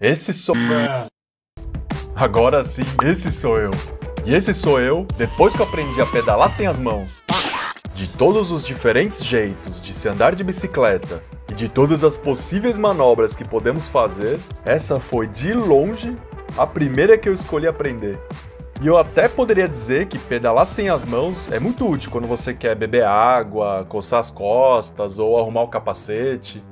Esse sou. Agora sim, esse sou eu. E esse sou eu depois que eu aprendi a pedalar sem as mãos. De todos os diferentes jeitos de se andar de bicicleta e de todas as possíveis manobras que podemos fazer, essa foi de longe a primeira que eu escolhi aprender. E eu até poderia dizer que pedalar sem as mãos é muito útil quando você quer beber água, coçar as costas ou arrumar o capacete.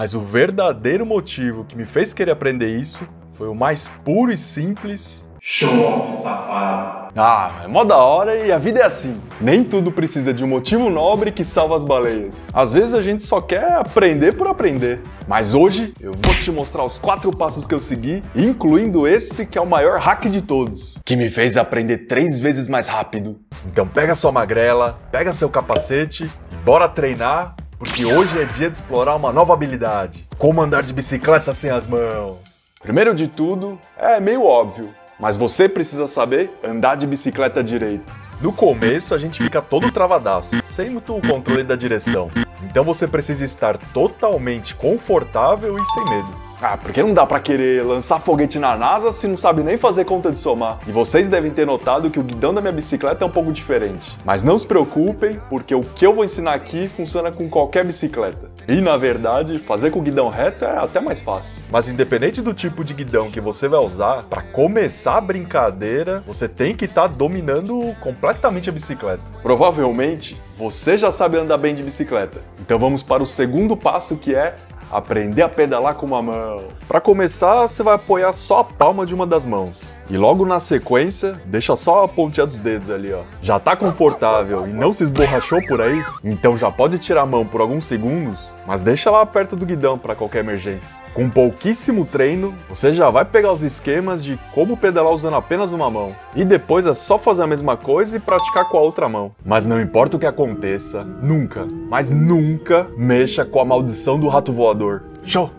Mas o verdadeiro motivo que me fez querer aprender isso foi o mais puro e simples. Show off, safado. Ah, é mó da hora e a vida é assim. Nem tudo precisa de um motivo nobre que salva as baleias. Às vezes a gente só quer aprender por aprender. Mas hoje eu vou te mostrar os quatro passos que eu segui, incluindo esse que é o maior hack de todos, que me fez aprender três vezes mais rápido. Então pega sua magrela, pega seu capacete e bora treinar porque hoje é dia de explorar uma nova habilidade: como andar de bicicleta sem as mãos. Primeiro de tudo, é meio óbvio, mas você precisa saber andar de bicicleta direito. No começo a gente fica todo travadaço, sem muito controle da direção. Então você precisa estar totalmente confortável e sem medo. Ah, porque não dá para querer lançar foguete na NASA se não sabe nem fazer conta de somar. E vocês devem ter notado que o guidão da minha bicicleta é um pouco diferente. Mas não se preocupem, porque o que eu vou ensinar aqui funciona com qualquer bicicleta. E na verdade, fazer com o guidão reto é até mais fácil. Mas independente do tipo de guidão que você vai usar, para começar a brincadeira, você tem que estar tá dominando completamente a bicicleta. Provavelmente, você já sabe andar bem de bicicleta. Então vamos para o segundo passo que é aprender a pedalar com uma mão. Para começar, você vai apoiar só a palma de uma das mãos. E logo na sequência, deixa só a pontinha dos dedos ali, ó. Já tá confortável e não se esborrachou por aí? Então já pode tirar a mão por alguns segundos, mas deixa lá perto do guidão para qualquer emergência. Com pouquíssimo treino, você já vai pegar os esquemas de como pedalar usando apenas uma mão. E depois é só fazer a mesma coisa e praticar com a outra mão. Mas não importa o que aconteça, nunca, mas nunca mexa com a maldição do rato voador. Show!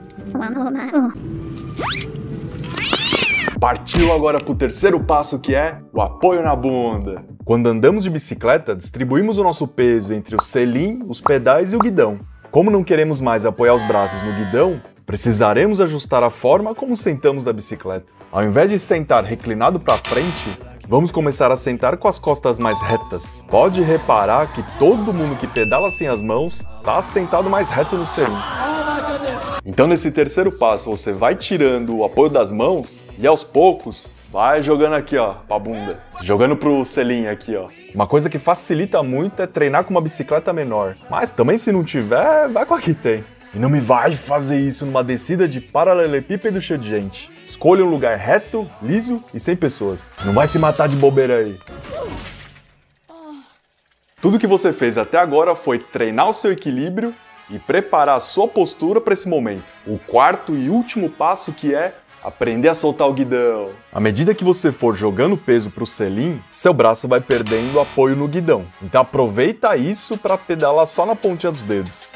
Partiu agora para o terceiro passo que é o apoio na bunda. Quando andamos de bicicleta, distribuímos o nosso peso entre o selim, os pedais e o guidão. Como não queremos mais apoiar os braços no guidão, precisaremos ajustar a forma como sentamos da bicicleta. Ao invés de sentar reclinado para frente, vamos começar a sentar com as costas mais retas. Pode reparar que todo mundo que pedala sem as mãos está sentado mais reto no selim. Então nesse terceiro passo você vai tirando o apoio das mãos e aos poucos vai jogando aqui ó, pra bunda. Jogando pro selinho aqui ó. Uma coisa que facilita muito é treinar com uma bicicleta menor. Mas também se não tiver, vai com a que tem. E não me vai fazer isso numa descida de paralelepípedo cheio de gente. Escolha um lugar reto, liso e sem pessoas. Não vai se matar de bobeira aí. Tudo que você fez até agora foi treinar o seu equilíbrio e preparar a sua postura para esse momento. O quarto e último passo que é aprender a soltar o guidão. À medida que você for jogando peso para o selim, seu braço vai perdendo apoio no guidão. Então aproveita isso para pedalar só na pontinha dos dedos.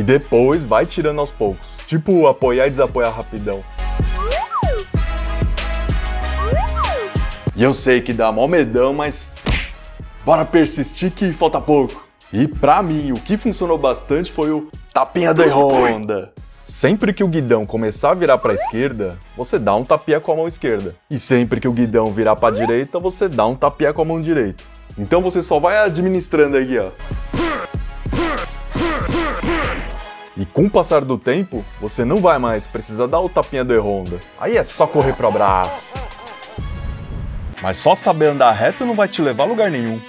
E depois vai tirando aos poucos. Tipo apoiar e desapoiar rapidão. E eu sei que dá mó medão, mas bora persistir que falta pouco. E para mim, o que funcionou bastante foi o tapinha da Honda. Sempre que o guidão começar a virar para a esquerda, você dá um tapinha com a mão esquerda. E sempre que o guidão virar para a direita, você dá um tapinha com a mão direita. Então você só vai administrando aqui, ó. E com o passar do tempo, você não vai mais precisar dar o tapinha do Honda. Aí é só correr pro abraço. Mas só saber andar reto não vai te levar a lugar nenhum.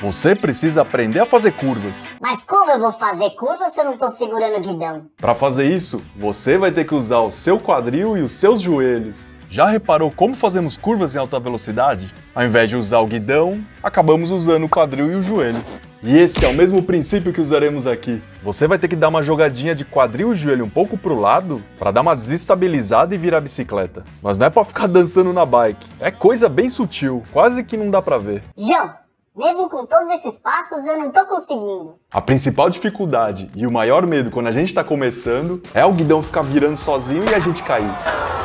Você precisa aprender a fazer curvas. Mas como eu vou fazer curva se eu não tô segurando o guidão? Para fazer isso, você vai ter que usar o seu quadril e os seus joelhos. Já reparou como fazemos curvas em alta velocidade? Ao invés de usar o guidão, acabamos usando o quadril e o joelho. E esse é o mesmo princípio que usaremos aqui. Você vai ter que dar uma jogadinha de quadril e joelho um pouco pro lado para dar uma desestabilizada e virar a bicicleta. Mas não é para ficar dançando na bike. É coisa bem sutil, quase que não dá para ver. João, mesmo com todos esses passos, eu não tô conseguindo. A principal dificuldade e o maior medo quando a gente tá começando é o guidão ficar virando sozinho e a gente cair.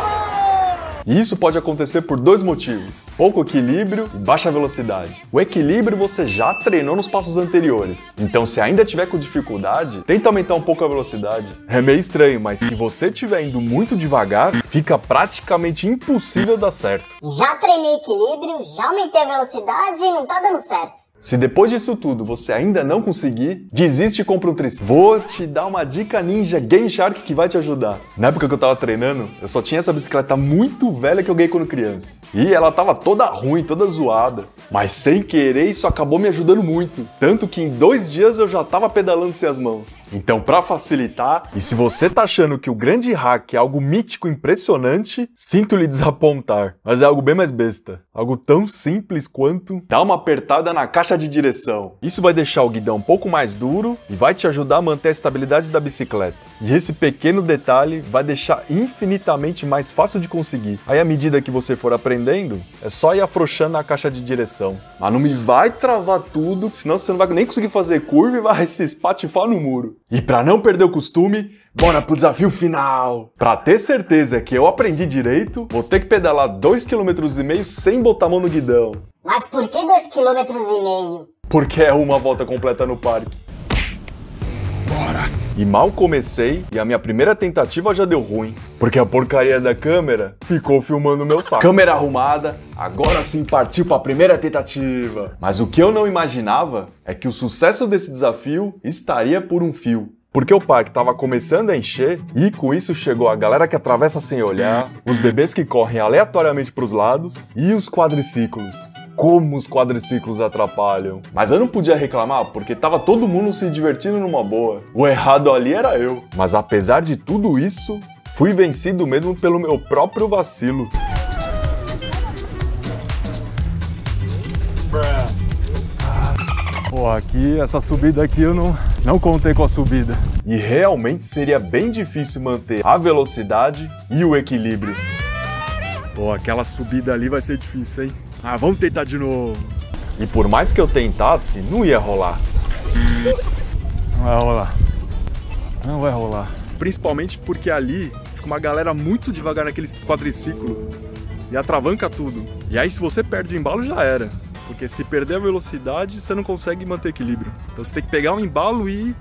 E isso pode acontecer por dois motivos: pouco equilíbrio e baixa velocidade. O equilíbrio você já treinou nos passos anteriores, então se ainda tiver com dificuldade, tenta aumentar um pouco a velocidade. É meio estranho, mas se você estiver indo muito devagar, fica praticamente impossível dar certo. Já treinei equilíbrio, já aumentei a velocidade e não tá dando certo. Se depois disso tudo você ainda não conseguir, desiste e compra um triciclo. Vou te dar uma dica ninja Game Shark que vai te ajudar. Na época que eu tava treinando, eu só tinha essa bicicleta muito velha que eu ganhei quando criança. E ela tava toda ruim, toda zoada. Mas sem querer isso acabou me ajudando muito. Tanto que em dois dias eu já tava pedalando sem as mãos. Então, para facilitar, e se você tá achando que o grande hack é algo mítico impressionante, sinto lhe desapontar. Mas é algo bem mais besta. Algo tão simples quanto dar uma apertada na caixa de direção. Isso vai deixar o guidão um pouco mais duro e vai te ajudar a manter a estabilidade da bicicleta. E esse pequeno detalhe vai deixar infinitamente mais fácil de conseguir. Aí, à medida que você for aprendendo, é só ir afrouxando a caixa de direção. Mas não me vai travar tudo, senão você não vai nem conseguir fazer curva e vai se espatifar no muro. E para não perder o costume, bora pro desafio final! Para ter certeza que eu aprendi direito, vou ter que pedalar 2,5 km sem botar a mão no guidão. Mas por que dois quilômetros e meio? Porque é uma volta completa no parque. E mal comecei e a minha primeira tentativa já deu ruim, porque a porcaria da câmera ficou filmando meu saco. Câmera arrumada, agora sim partiu para a primeira tentativa. Mas o que eu não imaginava é que o sucesso desse desafio estaria por um fio. Porque o parque estava começando a encher e com isso chegou a galera que atravessa sem olhar, os bebês que correm aleatoriamente para os lados e os quadriciclos como os quadriciclos atrapalham. Mas eu não podia reclamar porque tava todo mundo se divertindo numa boa. O errado ali era eu. Mas apesar de tudo isso, fui vencido mesmo pelo meu próprio vacilo. Pô, aqui, essa subida aqui eu não, não contei com a subida. E realmente seria bem difícil manter a velocidade e o equilíbrio. Pô, aquela subida ali vai ser difícil, hein? Ah, vamos tentar de novo. E por mais que eu tentasse, não ia rolar. Não vai rolar. Não vai rolar. Principalmente porque ali fica uma galera muito devagar naquele quadriciclo e atravanca tudo. E aí se você perde o embalo já era. Porque se perder a velocidade, você não consegue manter equilíbrio. Então você tem que pegar um embalo e ir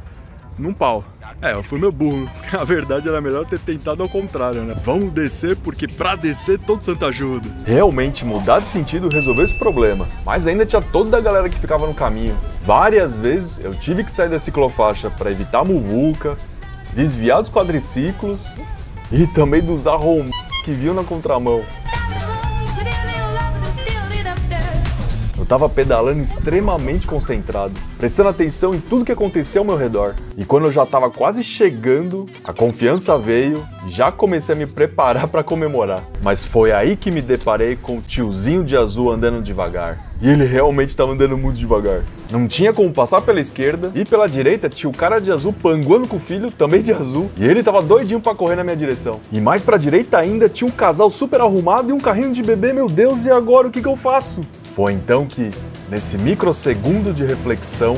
num pau. É, eu fui meu burro. A verdade era melhor ter tentado ao contrário, né? Vamos descer porque pra descer todo santo ajuda. Realmente mudar de sentido resolveu esse problema. Mas ainda tinha toda a galera que ficava no caminho. Várias vezes eu tive que sair da ciclofaixa para evitar muvuca, desviar dos quadriciclos e também dos arrom que viam na contramão. Tava pedalando extremamente concentrado, prestando atenção em tudo que acontecia ao meu redor. E quando eu já tava quase chegando, a confiança veio e já comecei a me preparar para comemorar. Mas foi aí que me deparei com o tiozinho de azul andando devagar. E ele realmente estava andando muito devagar. Não tinha como passar pela esquerda e pela direita tinha o cara de azul panguando com o filho, também de azul, e ele tava doidinho para correr na minha direção. E mais pra direita ainda tinha um casal super arrumado e um carrinho de bebê, meu Deus, e agora o que, que eu faço? Foi então que, nesse microsegundo de reflexão,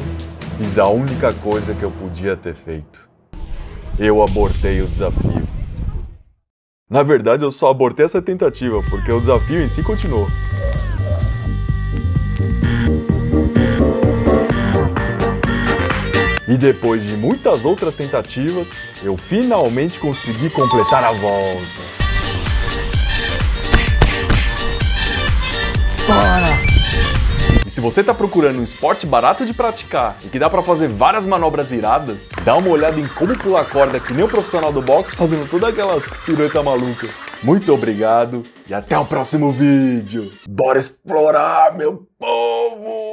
fiz a única coisa que eu podia ter feito. Eu abortei o desafio. Na verdade, eu só abortei essa tentativa, porque o desafio em si continuou. E depois de muitas outras tentativas, eu finalmente consegui completar a volta. Bora! E se você está procurando um esporte barato de praticar e que dá para fazer várias manobras iradas, dá uma olhada em como pular corda que nem o profissional do boxe fazendo todas aquelas pirueta maluca. Muito obrigado e até o próximo vídeo. Bora explorar, meu povo!